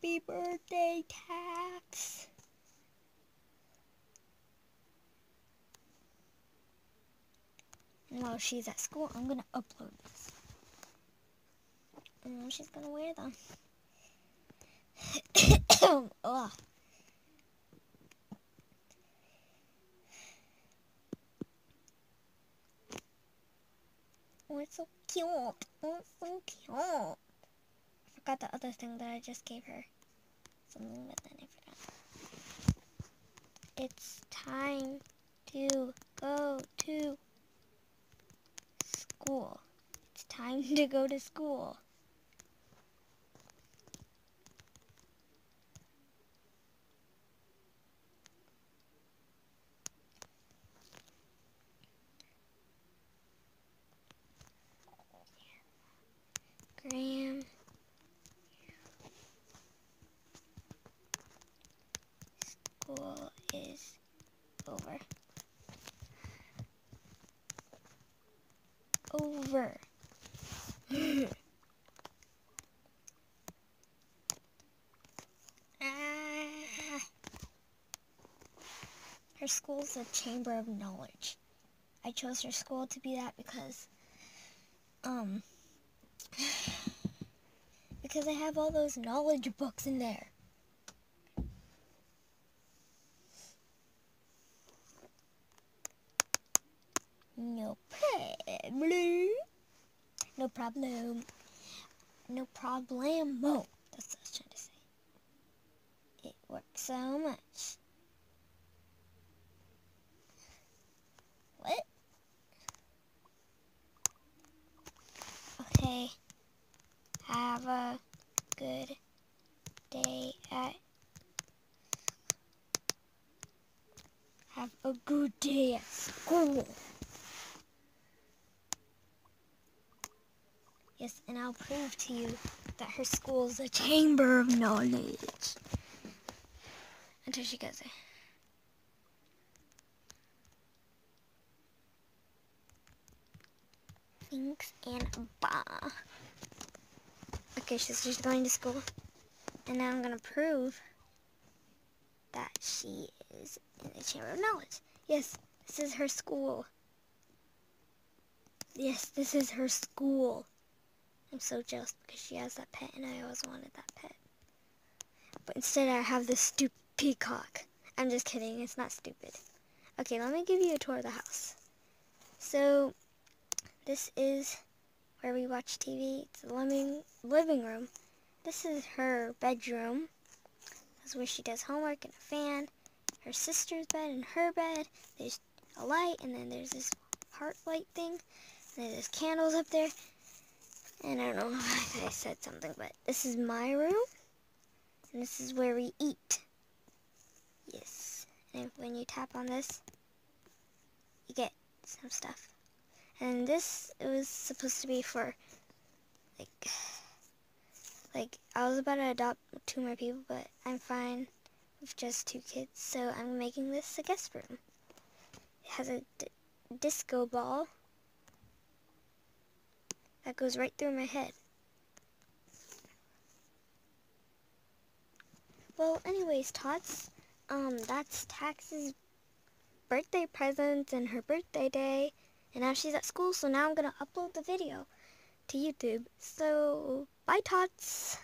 Happy birthday, Tax! While she's at school, I'm gonna upload this. And she's gonna wear them. Ugh. Oh, it's so cute. Oh, it's so cute. Forgot the other thing that I just gave her. Something, but then I forgot. It's time to go to school. It's time to go to school. Graham. School is over. Over. Her school's a chamber of knowledge. I chose her school to be that because, um, because I have all those knowledge books in there. No problem. No problem. No problemo. That's what I was trying to say. It works so much. What? Okay. Have a good day at have a good day at school. I'll prove to you that her school is a chamber of knowledge. Until she goes there. Thanks and bye. Okay, so she's going to school. And now I'm going to prove that she is in the Chamber of Knowledge. Yes, this is her school. Yes, this is her school. I'm so jealous because she has that pet and I always wanted that pet. But instead I have this stupid peacock. I'm just kidding, it's not stupid. Okay, let me give you a tour of the house. So, this is where we watch TV. It's the living, living room. This is her bedroom. That's where she does homework and a fan. Her sister's bed and her bed. There's a light and then there's this heart light thing. And there's candles up there. And I don't know if I said something, but this is my room. And this is where we eat. Yes. And when you tap on this, you get some stuff. And this, it was supposed to be for, like, like, I was about to adopt two more people, but I'm fine with just two kids. So I'm making this a guest room. It has a disco ball that goes right through my head. Well, anyways, Tots, um, that's Tax's birthday present and her birthday day. And now she's at school, so now I'm going to upload the video to YouTube. So, bye, Tots.